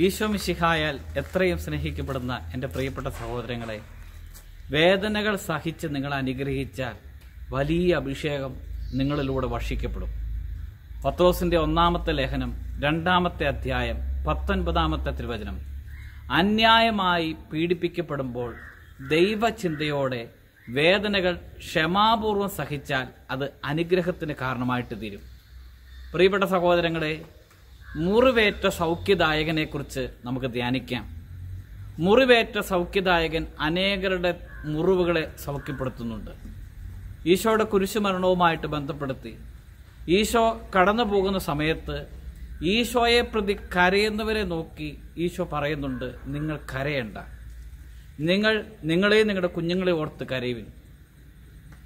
ഈശോ മിശിഹായാൽ എത്രയും സ്നേഹിക്കപ്പെടുന്ന എന്റെ പ്രിയപ്പെട്ട സഹോദരങ്ങളെ വേദനകൾ സഹിച്ച് നിങ്ങൾ അനുഗ്രഹിച്ചാൽ വലിയ അഭിഷേകം നിങ്ങളിലൂടെ വർഷിക്കപ്പെടും. പത്രോസിന്റെ ഒന്നാമത്തെ ലേഖനം രണ്ടാമത്തെ അധ്യായം പത്തൊൻപതാമത്തെ തിരുവചനം. അന്യായമായി പീഡിപ്പിക്കപ്പെടുമ്പോൾ ദൈവചിന്തയോടെ വേദനകൾ ക്ഷമാപൂർവം സഹിച്ചാൽ അത് അനുഗ്രഹത്തിന് കാരണമായിട്ട് തീരും. പ്രിയപ്പെട്ട സഹോദരങ്ങളെ മുറിവേറ്റ സൗഖ്യദായകനെ കുറിച്ച് നമുക്ക് ധ്യാനിക്കാം. മുറിവേറ്റ സൗഖ്യദായകൻ അനേകരുടെ മുറിവുകളെ സൗഖ്യപ്പെടുത്തുന്നുണ്ട്. ഈശോയുടെ കുരിശുമരണവുമായിട്ട് ബന്ധപ്പെടുത്തി. ഈശോ കടന്നു പോകുന്ന സമയത്ത് ഈശോയെ പ്രതി കരയുന്നവരെ നോക്കി ഈശോ പറയുന്നുണ്ട് നിങ്ങൾ കരയണ്ട. നിങ്ങൾ നിങ്ങളെയും നിങ്ങളുടെ കുഞ്ഞുങ്ങളെ ഓർത്ത് കരയുവിൻ.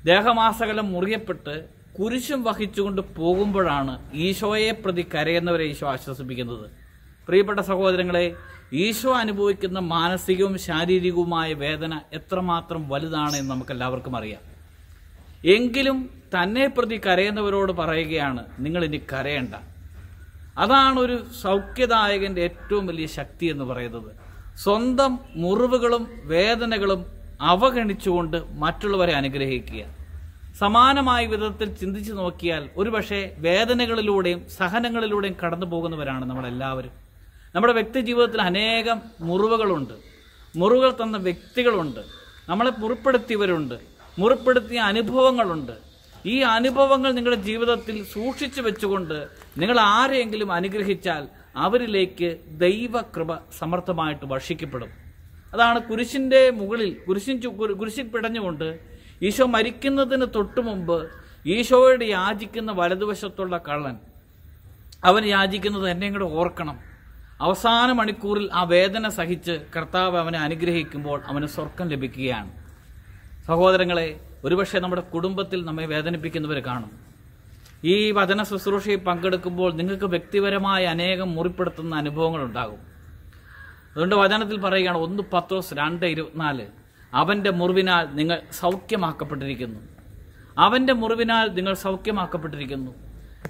ദേഹമാസകലം മുറിയപ്പെട്ട് കുരിശും വഹിച്ചുകൊണ്ട് പോകുമ്പോഴാണ് ഈശോയെ പ്രതി കരയുന്നവരെ ഈശോ ആശ്വസിപ്പിക്കുന്നത്. പ്രിയപ്പെട്ട സഹോദരങ്ങളെ ഈശോ അനുഭവിക്കുന്ന മാനസികവും ശാരീരികവുമായ വേദന എത്രമാത്രം വലുതാണ് എന്ന് നമുക്ക് എല്ലാവർക്കും അറിയാം. എങ്കിലും തന്നെ പ്രതി കരയുന്നവരോട് പറയുകയാണ് നിങ്ങൾ ഇനി കരയണ്ട. അതാണ് ഒരു സൗഖ്യദായകന്റെ ഏറ്റവും വലിയ ശക്തി എന്ന് പറയുന്നത്. സ്വന്തം മുറിവുകളും വേദനകളും അവഗണിച്ചുകൊണ്ട് മറ്റുള്ളവരെ അനുഗ്രഹിക്കുക. സമാനമായ വിധത്തിൽ ചിന്തിച്ചു നോക്കിയാൽ ഒരുപക്ഷെ വേദനകളിലൂടെയും സഹനങ്ങളിലൂടെയും കടന്നു പോകുന്നവരാണ് നമ്മളെല്ലാവരും. നമ്മുടെ വ്യക്തി ജീവിതത്തിൽ അനേകം മുറിവുകളുണ്ട്. മുറിവുകൾ തന്ന വ്യക്തികളുണ്ട്. നമ്മളെ മുറിപ്പെടുത്തിയവരുണ്ട്. മുറിപ്പെടുത്തിയ അനുഭവങ്ങളുണ്ട്. ഈ അനുഭവങ്ങൾ നിങ്ങളുടെ ജീവിതത്തിൽ സൂക്ഷിച്ചു വെച്ചുകൊണ്ട് നിങ്ങൾ ആരെയെങ്കിലും അനുഗ്രഹിച്ചാൽ അവരിലേക്ക് ദൈവകൃപ സമർത്ഥമായിട്ട് വർഷിക്കപ്പെടും. അതാണ് കുരിശിന്റെ മുകളിൽ കുരിശിൻ കുരിശിൽ പിടഞ്ഞുകൊണ്ട് ഈശോ മരിക്കുന്നതിന് തൊട്ടു മുമ്പ് ഈശോയുടെ യാചിക്കുന്ന വലതുവശത്തുള്ള കള്ളൻ അവൻ യാചിക്കുന്നത് എന്നെയും കൂടെ ഓർക്കണം. അവസാന മണിക്കൂറിൽ ആ വേദന സഹിച്ച് കർത്താവ് അവനെ അനുഗ്രഹിക്കുമ്പോൾ അവന് സ്വർഗം ലഭിക്കുകയാണ്. സഹോദരങ്ങളെ ഒരുപക്ഷെ നമ്മുടെ കുടുംബത്തിൽ നമ്മെ വേദനിപ്പിക്കുന്നവർ കാണും. ഈ വചന ശുശ്രൂഷയിൽ പങ്കെടുക്കുമ്പോൾ നിങ്ങൾക്ക് വ്യക്തിപരമായ അനേകം മുറിപ്പെടുത്തുന്ന അനുഭവങ്ങൾ ഉണ്ടാകും അതുകൊണ്ട് വചനത്തിൽ പറയുകയാണ് ഒന്ന് പത്തോസ് രണ്ട് ഇരുപത്തിനാല്. അവന്റെ മുറിവിനാൽ നിങ്ങൾ സൗഖ്യമാക്കപ്പെട്ടിരിക്കുന്നു. അവന്റെ മുറിവിനാൽ നിങ്ങൾ സൗഖ്യമാക്കപ്പെട്ടിരിക്കുന്നു.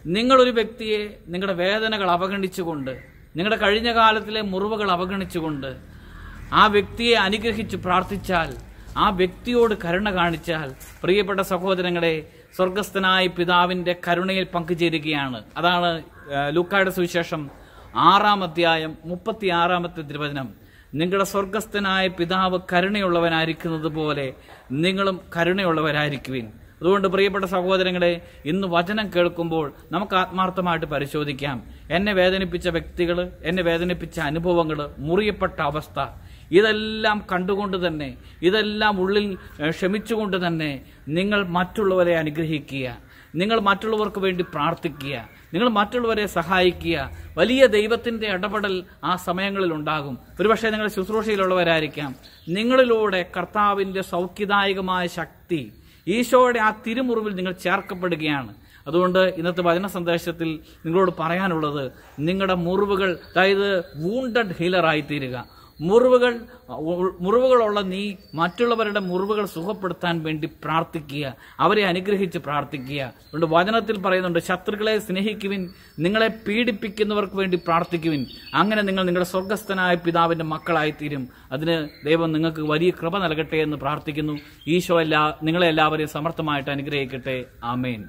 നിങ്ങളൊരു വ്യക്തിയെ നിങ്ങളുടെ വേദനകൾ അവഗണിച്ചുകൊണ്ട് നിങ്ങളുടെ കഴിഞ്ഞ കാലത്തിലെ മുറിവുകൾ അവഗണിച്ചുകൊണ്ട് ആ വ്യക്തിയെ അനുഗ്രഹിച്ച് പ്രാർത്ഥിച്ചാൽ ആ വ്യക്തിയോട് കരുണ കാണിച്ചാൽ പ്രിയപ്പെട്ട സഹോദരങ്ങളെ സ്വർഗസ്ഥനായ പിതാവിന്റെ കരുണയിൽ പങ്കുചേരുകയാണ്. അതാണ് ലൂക്കായുടെ സുവിശേഷം ആറാം അധ്യായം മുപ്പത്തി ആറാമത്തെ തിരുവചനം. നിങ്ങളുടെ സ്വർഗസ്ഥനായ പിതാവ് കരുണയുള്ളവനായിരിക്കുന്നത് പോലെ നിങ്ങളും കരുണയുള്ളവരായിരിക്കുവിൻ. അതുകൊണ്ട് പ്രിയപ്പെട്ട സഹോദരങ്ങളെ ഇന്ന് വചനം കേൾക്കുമ്പോൾ നമുക്ക് ആത്മാർത്ഥമായിട്ട് പരിശോധിക്കാം. എന്നെ വേദനിപ്പിച്ച വ്യക്തികൾ എന്നെ വേദനിപ്പിച്ച അനുഭവങ്ങൾ മുറിയപ്പെട്ട അവസ്ഥ ഇതെല്ലാം കണ്ടുകൊണ്ട് തന്നെ ഇതെല്ലാം ഉള്ളിൽ ക്ഷമിച്ചുകൊണ്ട് തന്നെ നിങ്ങൾ മറ്റുള്ളവരെ അനുഗ്രഹിക്കുക. നിങ്ങൾ മറ്റുള്ളവർക്ക് വേണ്ടി പ്രാർത്ഥിക്കുക. നിങ്ങൾ മറ്റുള്ളവരെ സഹായിക്കുക. വലിയ ദൈവത്തിന്റെ ഇടപെടൽ ആ സമയങ്ങളിൽ ഉണ്ടാകും. ഒരുപക്ഷെ നിങ്ങൾ ശുശ്രൂഷയിലുള്ളവരായിരിക്കാം. നിങ്ങളിലൂടെ കർത്താവിന്റെ സൗഖ്യദായകമായ ശക്തി ഈശോയുടെ ആ തിരുമുറിവിൽ നിങ്ങൾ ചേർക്കപ്പെടുകയാണ്. അതുകൊണ്ട് ഇന്നത്തെ വചന സന്ദേശത്തിൽ നിങ്ങളോട് പറയാനുള്ളത് നിങ്ങളുടെ മുറിവുകൾ അതായത് വൂണ്ടഡ് ഹീലറായി തീരുക മുറിവുകൾ മുറിവുകളുള്ള നീ മറ്റുള്ളവരുടെ മുറിവുകൾ സുഖപ്പെടുത്താൻ വേണ്ടി പ്രാർത്ഥിക്കുക. അവരെ അനുഗ്രഹിച്ച് പ്രാർത്ഥിക്കുക. അതുകൊണ്ട് വചനത്തിൽ പറയുന്നുണ്ട് ശത്രുക്കളെ സ്നേഹിക്കുവിൻ നിങ്ങളെ പീഡിപ്പിക്കുന്നവർക്ക് വേണ്ടി പ്രാർത്ഥിക്കുവിൻ. അങ്ങനെ നിങ്ങൾ നിങ്ങളുടെ സ്വർഗസ്ഥനായ പിതാവിന്റെ മക്കളായിത്തീരും. അതിന് ദൈവം നിങ്ങൾക്ക് വലിയ കൃപ നൽകട്ടെ എന്ന് പ്രാർത്ഥിക്കുന്നു. ഈശോ എല്ലാ നിങ്ങളെ എല്ലാവരെയും സമർത്ഥമായിട്ട് അനുഗ്രഹിക്കട്ടെ. ആമേൻ.